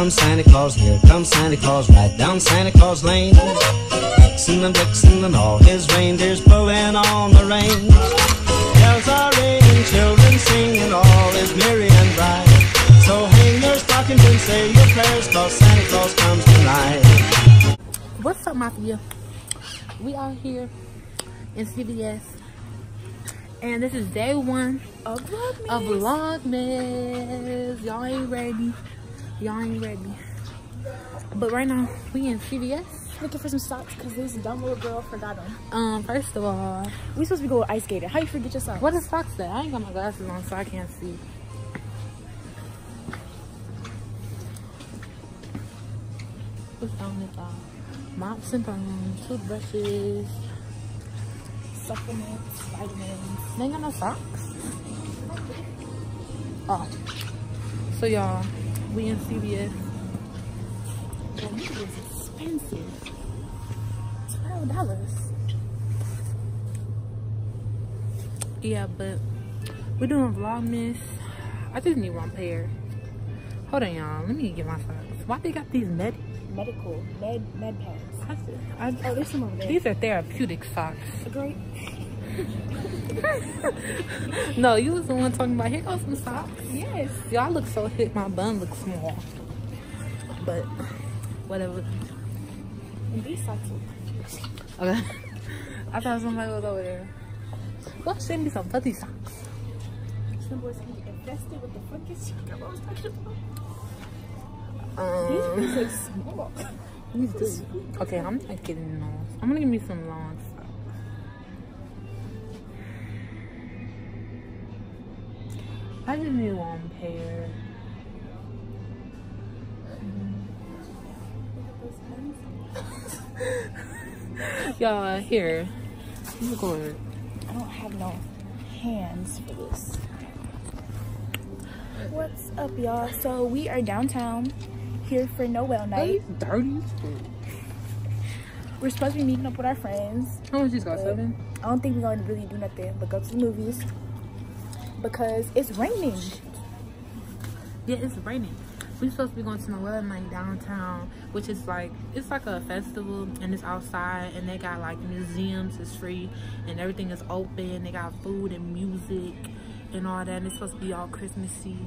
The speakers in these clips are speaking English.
comes Santa Claus, here comes Santa Claus, right down Santa Claus Lane. Vixen and Blitzen and all his reindeers pulling on the reins. Bells are ringing, children singing, all is merry and bright. So hang your stockings and say your prayers, cause Santa Claus comes tonight. What's up, Mafia? We are here in CVS, and this is day one of Vlogmas. of Vlogmas. Y'all ain't ready. Y'all ain't ready. But right now, we in CVS. Looking for some socks because this dumb little girl forgot them. Um, first of all, We supposed to be going ice skating. How you forget your socks? what is socks at? I ain't got my glasses on, so I can't see. What's down this aisle? Mops and brooms, toothbrushes. Supplements, vitamins. They ain't got no socks. Oh. So y'all, we in CVS. Is expensive. Twelve dollars. Yeah, but we're doing Vlogmas. I just need one pair. Hold on, y'all. Let me get my socks. Why they got these med? Medical, med, med pads. I, I, Oh, there's some over there. these are therapeutic socks. Great. No, you was the one talking about here goes some socks. Yes. Y'all look so hit. My bun looks small. But whatever. And these socks are Okay. I thought somebody was over there. Well, send me some fuzzy socks. some boys can get infested with the know what I was talking about? Um, These are small. these do. Okay, I'm not getting those. I'm gonna give me some long I just need one pair. Y'all, uh, here. You going? I don't have no hands for this. What's up, y'all? So we are downtown here for Noel night. dirty. We're supposed to be meeting up with our friends. How much you got? Seven. I don't think we're gonna really do nothing but go to the movies because it's raining. Yeah, it's raining. We supposed to be going to Noel night downtown, which is like it's like a festival and it's outside and they got like museums, it's free and everything is open. They got food and music and all that. And it's supposed to be all Christmassy.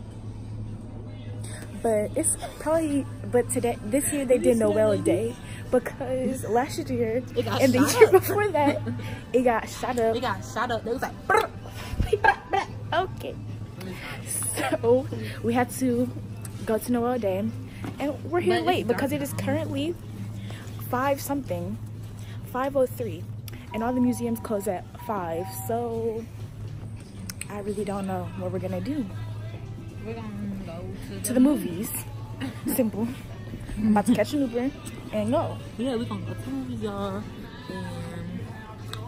But it's probably but today this year they did Noel Day because last year It got and the year up. before that it got shot up. They got shot up. They was like, okay. So we had to go to Noel Day and we're here But late because it is currently five something, five oh three, and all the museums close at five. So I really don't know what we're gonna do. we're gonna go to, To the movies. Simple. I'm about to catch an Uber and go. Yeah, we're gonna go to the movies, y'all. And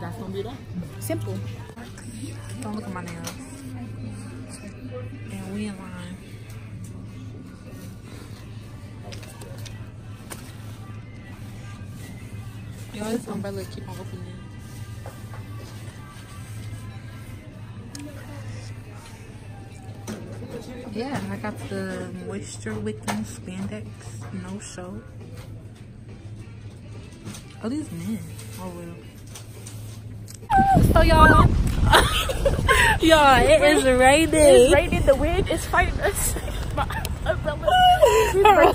that's gonna be that. Simple. Don't look at my nails. We in line. Yo, this umbrella keep on opening. Yeah, I got the moisture wicking spandex no show. Oh, these men. Oh well. So y'all, y'all, it is raining. It's raining, the wind is fighting us. My umbrella.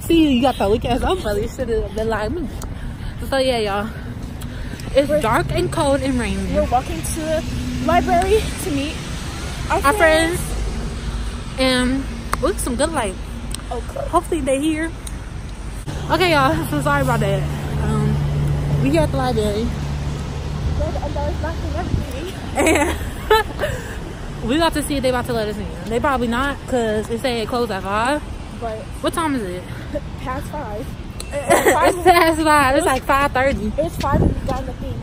See, you got the weak ass umbrella. You should have been like me. So yeah, y'all. It's dark and cold and raining. We're walking to the library to meet our, Our friends and look some good light. Okay. Hopefully they're here. Okay, y'all. So sorry about that. Um, we here at the library. Well, the umbrella's blocking everything. And we got to see if they about to let us in. They probably not, cause it say it closed at five. But What time is it? past five. it's past five. It's like five thirty. It's five and we got the thing.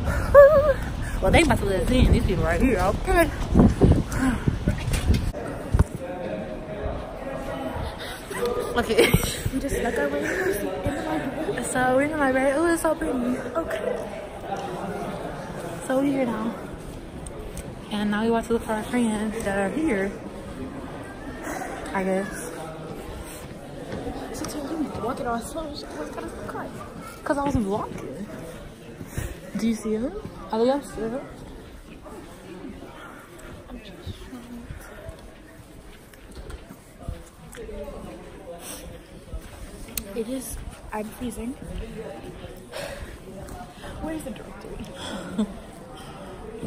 Well, they about to let us in. These people right here. Okay. Okay. We just snuck our way in the library. So we're in the library. Oh, it's so pretty. Okay. So we're here now. And now we want to look for our friends that are here. I guess. So walking on slow. I was kind of crying. Cause I was vlogging. Do you see him? Are they upstairs? I'm just trying to. It is. I'm freezing. Where's the directory?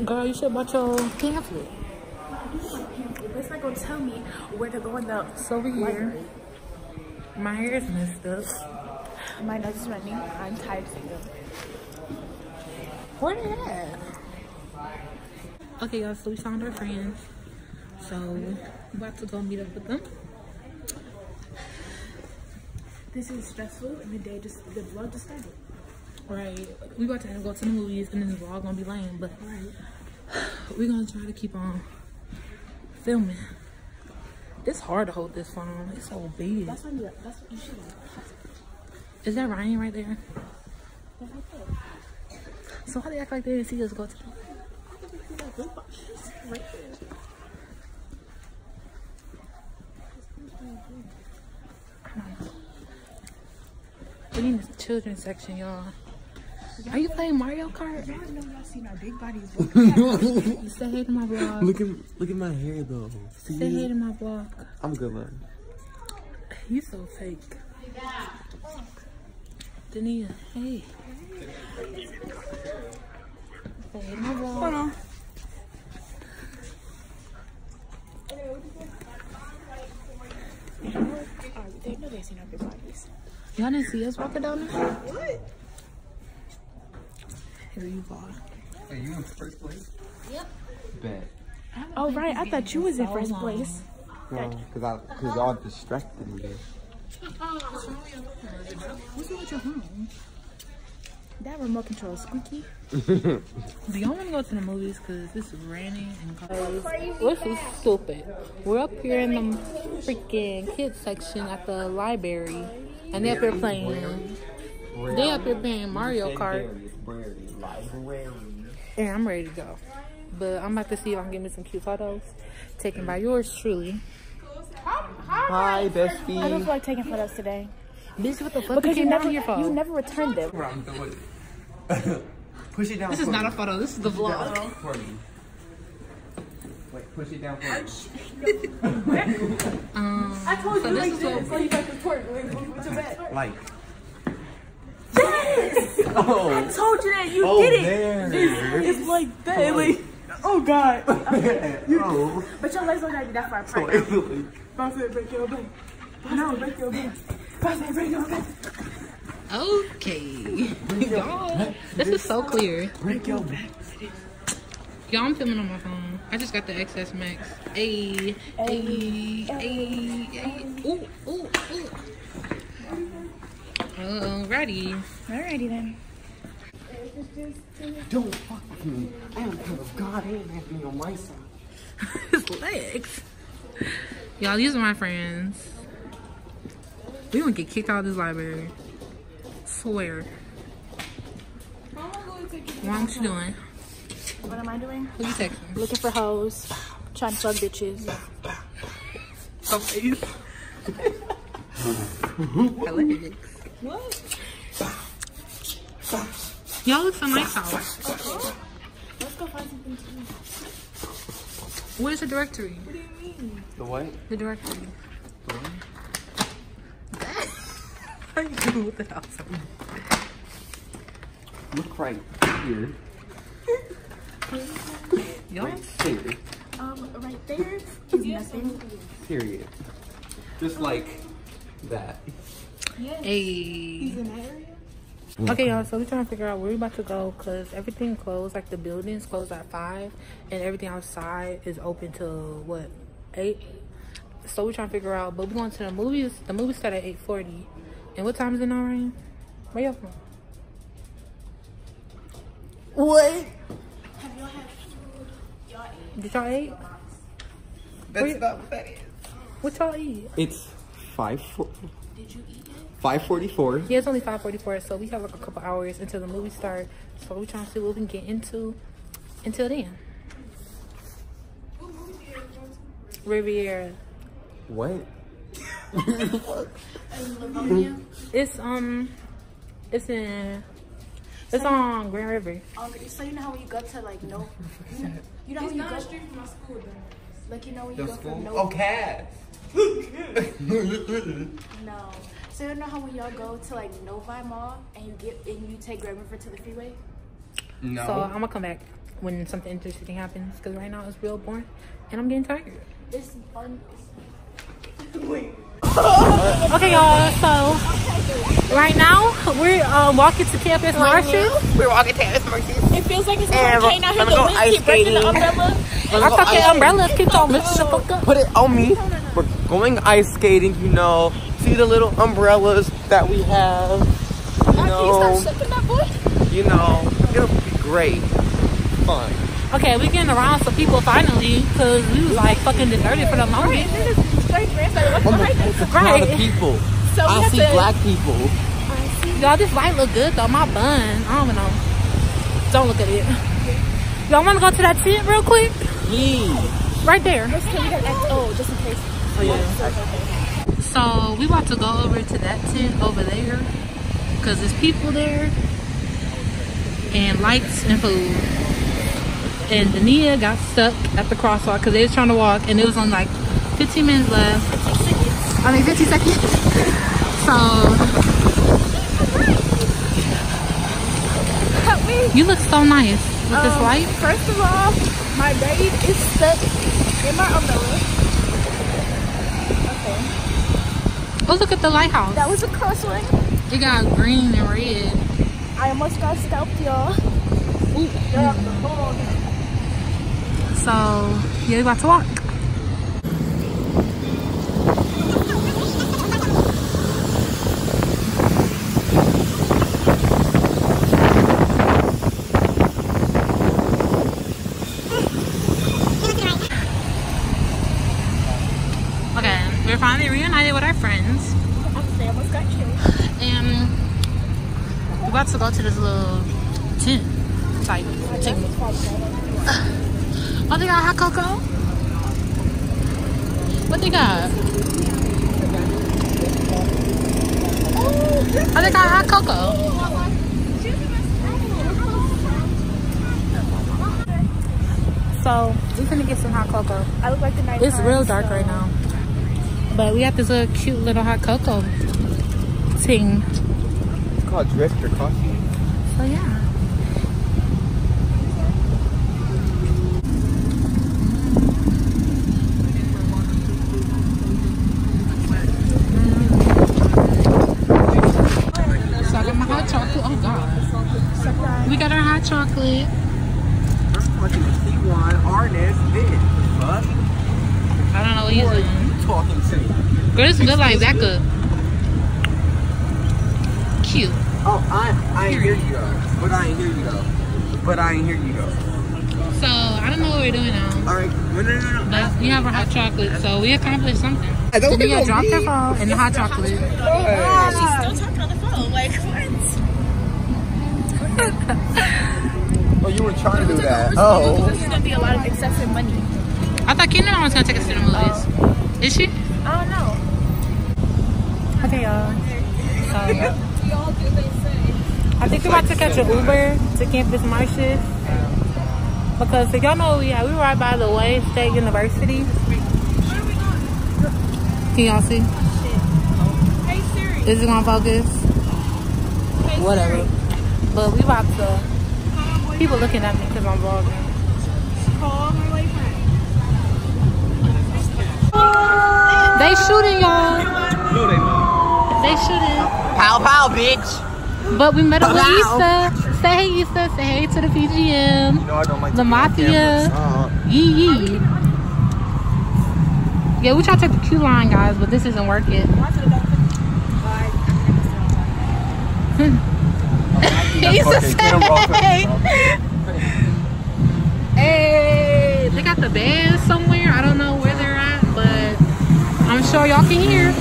Girl, you should watch your pamphlet. It's not gonna tell me where to go in the. It's over here. My hair is messed up. My nose is running. I'm tired of. Where they at? Okay, y'all, so we found our friends. So, we about to go meet up with them. This is stressful, and the day just the vlog just started. Right. We about to go to the movies, and then the vlog gonna be lame, but we're gonna try to keep on filming. It's hard to hold this phone. It's so big. That's what you. That's what you should. Is that Ryan right there? That's like that. So how they act like they didn't see us go to the Right there. We need the children's section, y'all. Are you playing Mario Kart? I don't know y'all seen our big bodies. Say hey to my vlog. Look at look at my hair though. See, Say hey to my vlog. I'm a good man. You so fake. Dania, hey. Say hey to my vlog. Hold on. They know they seen our big bodies. Y'all didn't see us walking down there? Here you vlog. Are you in first place? Yep. Bet. Oh right, I thought you was in first place. No, cause I cause y'all distracted me. What's wrong with your phone? That remote control is squeaky. Do y'all want to go to the movies? Cause it's raining and cold. This is stupid. We're up here in the freaking kids section at the library, and they up here playing. They up here playing Mario Kart, and I'm ready to go. But I'm about to see if I can get me some cute photos taken by yours truly. Hi, I don't feel like taking photos today. Bitch, what the fuck Because you came never, your you never returned them. Push it down. This is not me. a photo. This is the vlog. For me. Wait, push it down for me. Um, so this is what you got the twerk. What's your bad? Like. Yes! Oh. I told you that. You Oh, did it. there. It's like that. Like, oh God. oh. But your legs don't gotta be that far So apart. it's Bounce it, break your back. No, break your back. Bounce it, break your back. Okay. Y'all, this is so clear. break your back. Y'all, I'm filming on my phone. I just got the XS Max. Ayy, ayy, ayy, ayy. Ooh, ooh, ooh. Alrighty. Alrighty then. Don't fuck with me. I am kind of God and Anthony on my side. His legs. Y'all, these are my friends. We gonna get kicked out of this library. Swear. Mom, what you doing? What am I doing? Who you texting? Looking for hoes. Trying to fuck bitches. Okay. Hilarious. Y'all look so nice out. Let's go find something to do. Where's the directory? What do you mean? The what? The directory. How you doing with the house? Look right here. Y'all, Right here. Um, right there is nothing. Period. Just like that. Hey. Okay, y'all. So we're trying to figure out where we're about to go because everything closed. Like the buildings closed at five, and everything outside is open till what eight. So we're trying to figure out. But we're going to the movies. The movies start at eight forty. And what time is it now, Ryan? Where y'all from? What? Did y'all eat? That's not what that is. What y'all eat? It's five four. Did you eat it? Five forty-four. Yeah, it's only 5:44, so we have like a couple hours until the movie starts. So we're trying to see what we can get into until then. Riviera. What? In Livonia? It's um, it's in, it's on Grand River. Okay, so you know how when you go to like no, you know, you know how when you go street from my school though. Like you know when you The go school? from no. Oh, cat. No. So you know how when y'all go to like Novi Mall and you get and you take Grand River to the freeway? No. So I'm gonna come back when something interesting happens because right now it's real boring and I'm getting tired. It's fun. Okay, y'all. So right now we're um, walking to campus Martius. We're walking to campus Martius. It feels like it's a And hurricane out here. I'm The gonna wind ice keep breaking the skating. umbrella. I thought the umbrellas keep on lifting the fuck up. Put it on me. We're going ice skating, you know. See the little umbrellas that we have. You Can you know, that boy? you know, it'll be great. Fun. Okay, we're getting around some people finally because we was like fucking deserted for the moment. Straight friends that look. A lot of Right. people. So we I have see to. black people. Y'all, this light look good though. My bun, I don't even know. Don't look at it. Y'all want to go to that tent real quick? Yeah. Right there. Just so we can act- oh, just in case. Oh yeah. So we about to go over to that tent over there because there's people there and lights and food. And Dania got stuck at the crosswalk because they was trying to walk and it was on like 15 minutes left. I mean 50 seconds. so you look so nice with this Um, light. First of all, my braid is stuck in my umbrella. Oh look at the lighthouse. That was a close one. It got green and red. I almost got scalped, y'all. So yeah, we about to walk. Okay, we're finally reunited with our friends, I almost got killed. and we're about to go to this little tent type thing. Oh, they got hot cocoa. What they got? Oh, they got hot cocoa. So we're gonna get some hot cocoa. I look like the night. It's real dark right now, but we got this little cute little hot cocoa thing. It's called Drifter Coffee. So yeah. So I got my hot chocolate. Oh god. We got our hot chocolate. I'm fucking T1 artist bitch. Fuck. I don't know what he's Who are doing. you talking to? Girl, this good like back up. Cute. Oh, I I ain't hear you though. But I ain't hear you though. But I ain't hear you though. So I don't know what we're doing now. Alright, no no no no. But we have our hot chocolate, so we accomplished something. I don't Dania know dropped her me. phone and the hot chocolate. She's still talking on the phone. Like what? Oh, you were trying to do that. Oh. This is gonna be a lot of excessive money. I thought Kendra was gonna take us to the movies. Oh. Is she? Oh, I don't know. Okay, y'all. So, I think we're about to catch an Uber to Campus Martius. Because if y'all know where we at, we right by the Wayne State University. Can y'all see? Hey Siri. Is it gonna focus? Whatever. But we about to. People looking at me because I'm vlogging. Call my boyfriend. They shooting y'all. No, they not. They shooting. Pow pow, bitch. But we met up with Wow. Issa. Say hey, Issa. Say hey to the PGM. No, I don't like The to be on Mafia. Uh-huh. Yee yee. Yeah, we try to take the Q line, guys, but this isn't working. He's a Fucking camera off. say. Hey, they got the band somewhere. I don't know where they're at, but I'm sure y'all can hear.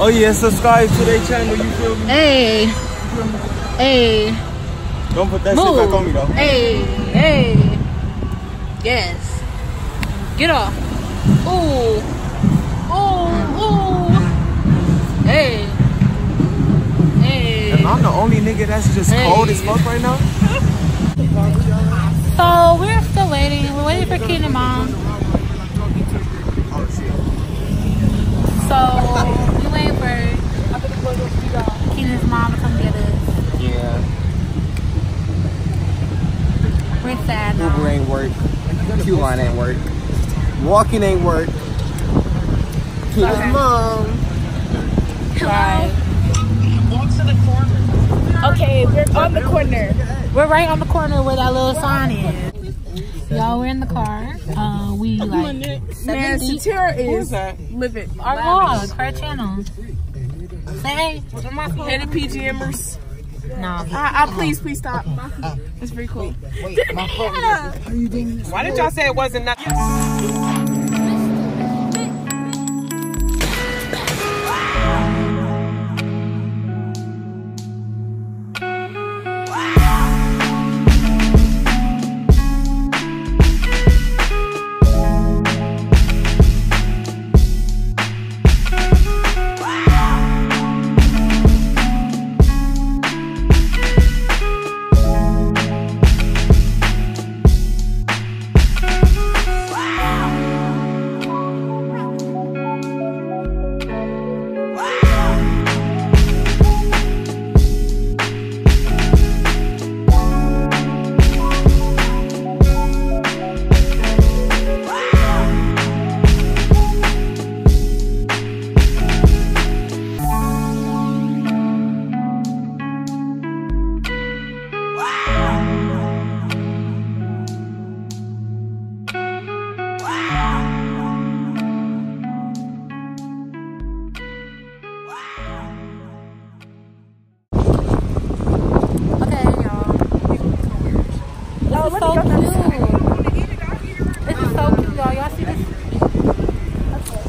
Oh yeah, subscribe to their channel, you feel me? Hey, hey, Don't put that shit back on me though. Hey, hey. Yes. Get off. Ooh. Ooh, ooh. I'm the only nigga that's just cold as fuck right now. So we're still waiting. We're waiting for Keenan mom. So we're waiting for Keenan's mom to come get us. Yeah. We're sad. Uber ain't work. Q line ain't work. Walking ain't work. Keenan's mom. Right. Okay, we're on the corner. We're right on the corner where that little sign is. Y'all, we're in the car. Uh, we like Man, seven deep. Satira is living. Our vlog, our channel. Say hey. What's my phone? Any PGMers? No. I, I please, please stop. It's pretty cool. Why did y'all say it wasn't that? Um,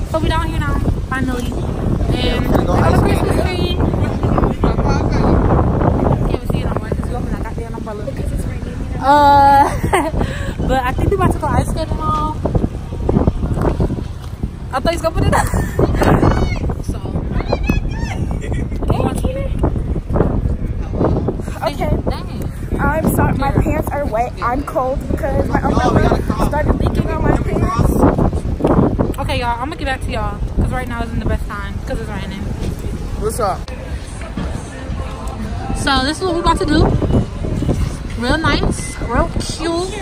So we're down here now, finally. And I got a Christmas tree. Can't even see it no more because you open that goddamn umbrella. Uh, but I think we about to go ice skating now. I thought he's gonna put it up. so. Okay. I'm sorry, my pants are wet. I'm cold because my umbrella started leaking on my pants. Okay, y'all, I'm gonna get back to y'all because right now isn't the best time because it's raining. What's up? So this is what we're about to do. Real nice, real cute,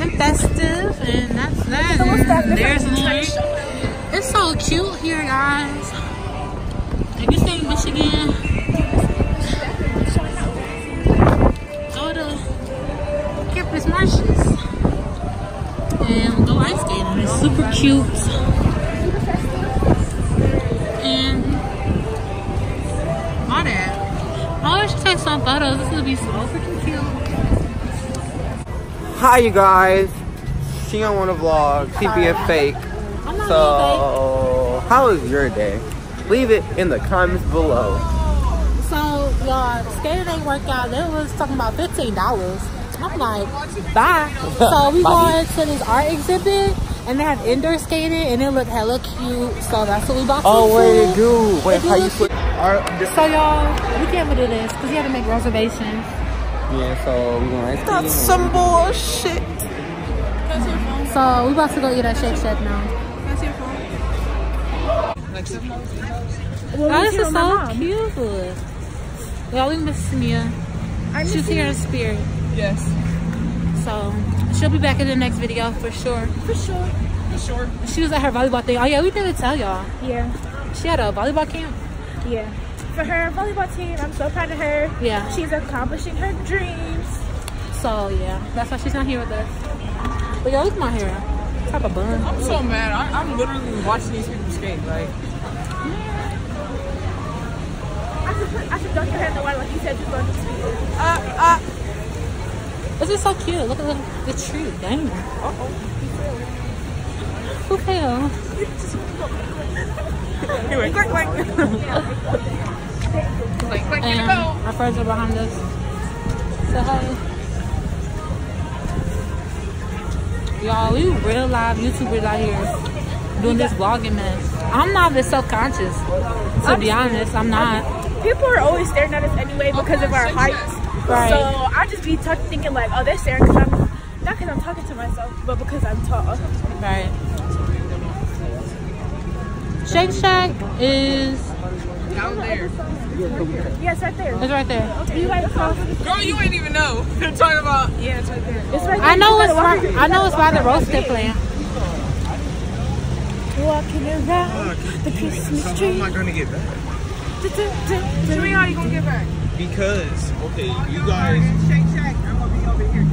and festive, and that's that. And there's lunch. It's so cute here, guys. If you stay in Michigan, go to Campus Martius and go ice skating. It's super cute. Photos. This would be so freaking cute. Hi, you guys. She don't want to vlog. She being fake. I'm not So, how was your day? Leave it in the comments below. So, y'all, skating ain't worked out. They was talking about $15. I'm like, bye. So, we going to this art exhibit, and they have indoor skating, and it looked hella cute. So, that's what we to Oh, wait, it do. Wait, how you put? Our, So, y'all, we can't do this because you have to make reservations. yeah, so we going ice That's some bullshit. So, we about to go eat at Shake Shack now. Well, Oh, we this here is so mom. cute. Y'all, we miss Mia. I miss She's here in spirit. Yes. So, she'll be back in the next video for sure. for sure. For sure. She was at her volleyball thing. Oh, yeah, we didn't tell y'all. Yeah. She had a volleyball camp. Yeah. For her volleyball team, I'm so proud of her. Yeah. She's accomplishing her dreams. So, yeah, that's why she's not here with us. But yo, look at my hair. Type of bun. I'm so mad. I, I'm literally watching these people skate. Like, I should, put, I should dunk your head in the water like you said you're going to speed. uh, uh. This is so cute. Look at the, the tree. Dang. Who fell? He went quick, quick. Like, quick, And go. our friends are behind us. Say hi. Y'all, we real live YouTubers out here doing this vlogging mess. I'm not this self-conscious. To be honest, I'm not. people are always staring at us anyway because of our heights. Right. So I just be thinking like, oh, they're staring because I'm not because I'm talking to myself, but because I'm tall. Right. Shake Shack is Down there. Yes, right there. it's right there. You guys cross. Girl, you ain't even know. They're talking about, yeah, it's right there. It's right there. I know You it's by, I know it's by the roasted plant. Walking around oh, the Christmas tree. I gonna get back? Tell me how you gonna get back. Because, okay, you guys. Shake Shack, I'm gonna be over here.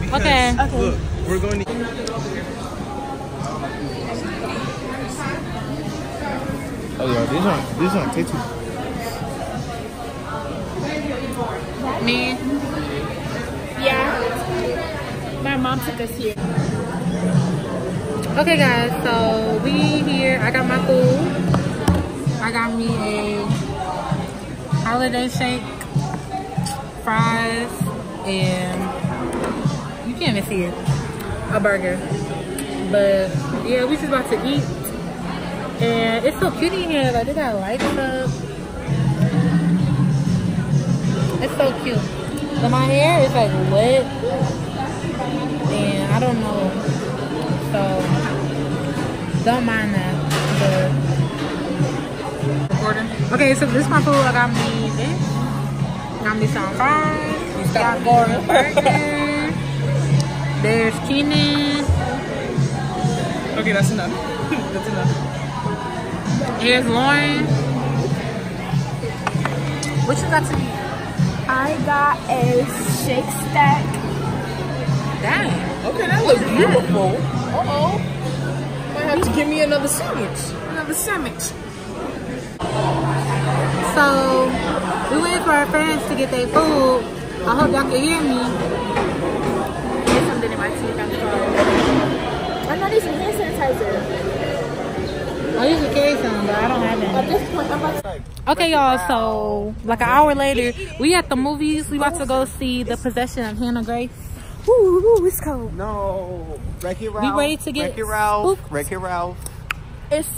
Because, Okay. Look, we're going to. Oh, yeah, these aren't, these aren't TikTok. Me. Yeah. My mom took us here. Okay, guys. So we here. I got my food. I got me a holiday shake, fries, and you can't even see it. A burger. But yeah, we just about to eat. And it's so cute in here. Like they got lights up. It's so cute. But my hair is like wet. And I don't know. So don't mind that. But okay, so this is my food. I got me this. Got me some fries. Got Gordon burger. There's Keenan. Okay, that's enough. that's enough. Here's Lauren. What you got to eat? I got a Shack Stack. Dang. Okay, that looks beautiful. Uh-oh. Might have to give me another sandwich. Another sandwich. So we waiting for our friends to get their food. I hope y'all can hear me. There's something in my teeth. I'm sorry. I'm not using hand sanitizer. I used to carry some, but I don't have At any. this point, I'm about to. Okay, y'all. So like an hour later, we at the movies. We about to go see the possession of Hannah Grace. Ooh, ooh, it's cold. No. Wreck-It We ready to get Wreck-It Ralph. spooked? Wreck-It Ralph. It's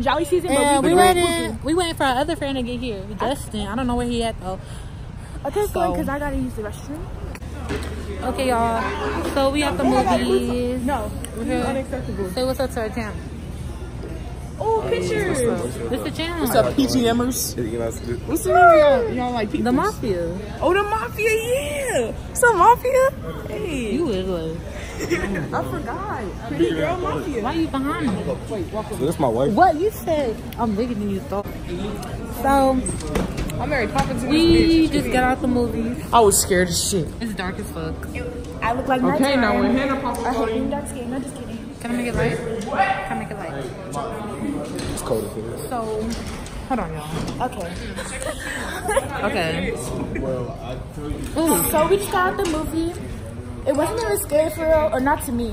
jolly season, And but we we waiting. We waiting for our other friend to get here, Justin. I don't know where he at though. Okay, So- going because I gotta use the restroom. Okay, y'all. So we at the movies. No. We're here. Say what's up to our channel. Oh, pictures. This the channel. What's up, PGMers? You know, What's the name of y'all? Y'all like people? The Mafia. Oh, the Mafia, yeah. What's up, Mafia? Hey, You is like, I forgot. Pretty Girl Mafia. why are you behind me? That's my wife. What you said? I'm bigger than you thought. So I'm Mary Poppins in we just got out the movies. I was scared as shit. It's dark as fuck. I look like Okay, nighttime. now when Hannah pops I up hate on being you, dark skinned. I'm just kidding. Can I make it light? Can I make it light? It's cold as hell. So hold on, y'all. Okay. Okay. So we just got the movie. It wasn't really scary for real, or not to me.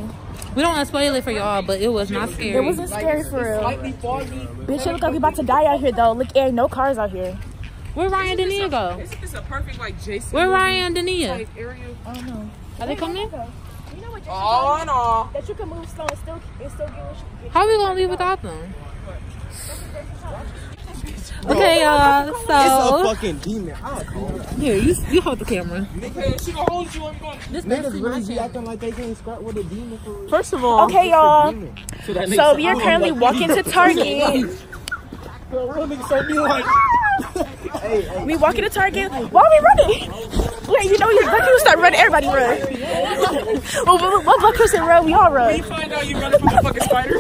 We don't want to spoil it for y'all, but it was not scary. It wasn't scary for real. slightly foggy. Bitch, it look like we about to die out here though. Look, ain't no cars out here. Where Ryan and Dania go? It's, it's a perfect like Jason. Where movie Ryan and Dania? type area. Are they coming? You know what? All in all, That you can move slow and still, and still get what you get. How are we gonna leave without them? Okay, uh, y'all. It's a So fucking demon. I don't here, you you hold the camera. okay, she gonna hold you. I'm going. This Niggas really be acting like they can't scrap with a demon for. First of all, Okay, y'all. Demon. So we are currently walking to Target. Bro, real niggas so be like. hey, hey. We walking to Target. Why are we running? Wait, you know, you lucky you start running. Everybody run. well, what, what Buck Christian run? We all run. you find out you running from a fucking spider.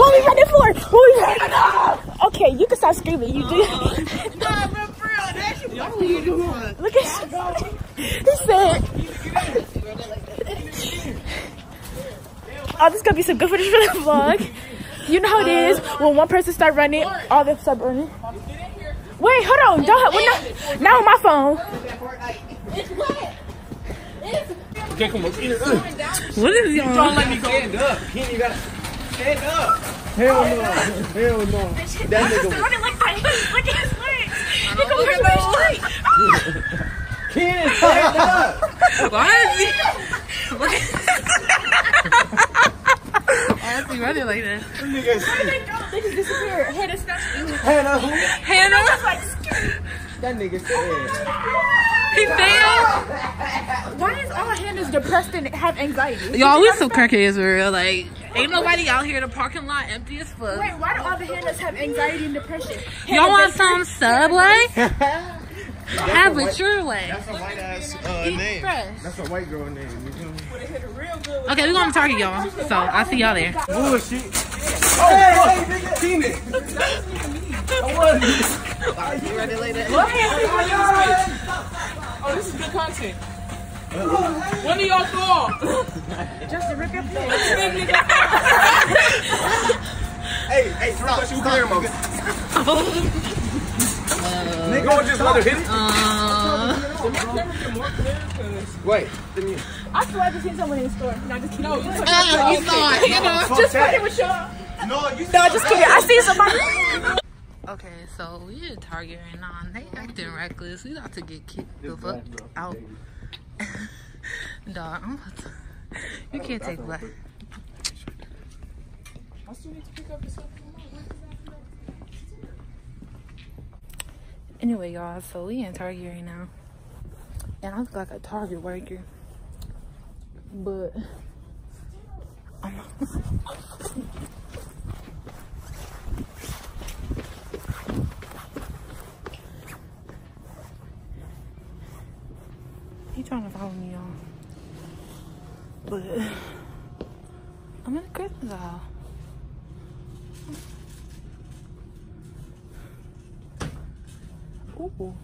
What we running for? What we running for? Okay, you can stop screaming. You do. nah, bro, for real. That's what are you doing? Look at He said. Oh, this is gonna be some good footage for the vlog. You know how it is when one person start running, all them start running. Wait, hold on. Don't. We're not. Now on my phone. Okay, come on. What is y'all? Don't let me go. Stand up. Kenny, you gotta stand up. Hell no. Hell no. That nigga. running like that. Look at his legs. He goes running straight. Kenny, stand up. Why is he? Why is he running like that? Oh they just disappeared. Hannah snatched you. Hannah, who? Hannah, That nigga said. he fell. Why is all Hannah's depressed and have anxiety? Y'all, we some crackheads for real. Like, ain't nobody out here. The parking lot empty as fuck. Wait, why do all the Hannahs have anxiety and depression? Y'all want Baker- some Subway? Have it your way. That's a white ass uh, name. fresh. That's a white girl name. You feel me? Okay, we going to Target, y'all. So I'll see y'all there. Bullshit. Oh, hey, hey, nigga. Keenan. Oh, this is good content. When do y'all fall? Justin, rip your face. Hey, hey, stop. Shoot clear, mother. Nigga, just let her hit it. Uh, Wait. I feel like I've seen someone in the store. No, just kidding. No, you ah, saw it, Hannah. just fucking with y'all. No, you No, just kidding. I see somebody. Okay, so we at Target right now, and they acting reckless. We about to get kicked the fuck out. Dog, I'm about to, you can't take black. I still need to pick up the stuff. Anyway, y'all, so we in Target right now, and I look like a Target worker, but I'm. He trying to follow me, y'all, but I'm in a Christmas aisle. Ooh.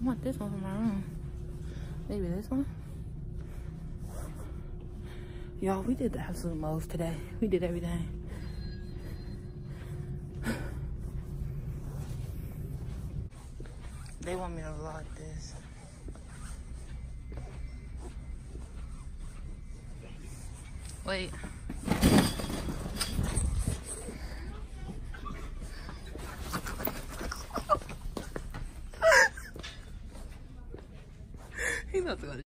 I want this one for my room. Maybe this one. Y'all, we did the absolute most today. We did everything. They want me to vlog this. Wait. He's not gonna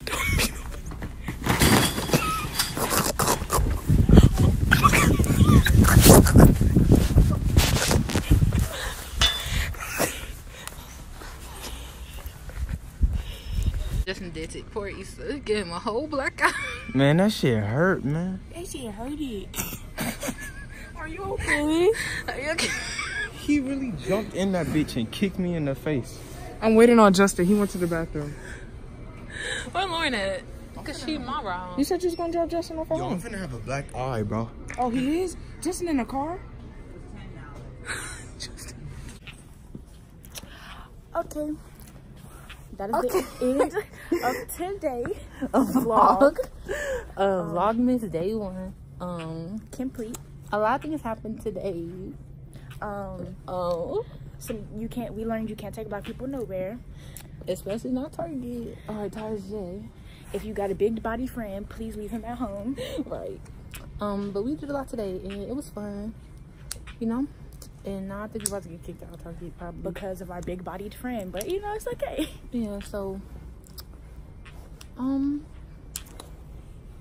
Justin did take poor Issa, give him a whole black eye. Man, that shit hurt, man. That shit hurt it. Are you okay? Are you okay? He really jumped in that bitch and kicked me in the face. I'm waiting on Justin. He went to the bathroom. Where Lauren at? Cause she my wrong. You said you was gonna drop Justin off at Yo, I'm home. finna have a black eye, bro. Oh, he is? Justin in the car? Justin. Okay. That is the end of today vlog. Uh, Vlogmas day one. Um, Complete. a lot of things happened today. Um, Oh, so you can't. We learned you can't take black people nowhere. especially not Target or Target. If you got a big body friend, please leave him at home. Right. Um, but we did a lot today and it was fun. You know? And now I think we're about to get kicked out of Target probably. because of our big bodied friend. But you know, it's okay. yeah, so um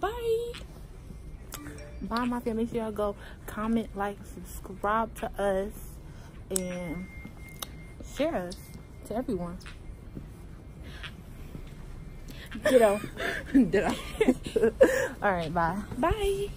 Bye. bye my family. Make sure y'all go comment, like, subscribe to us and share us to everyone. Ditto. Did I? All right, bye. Bye.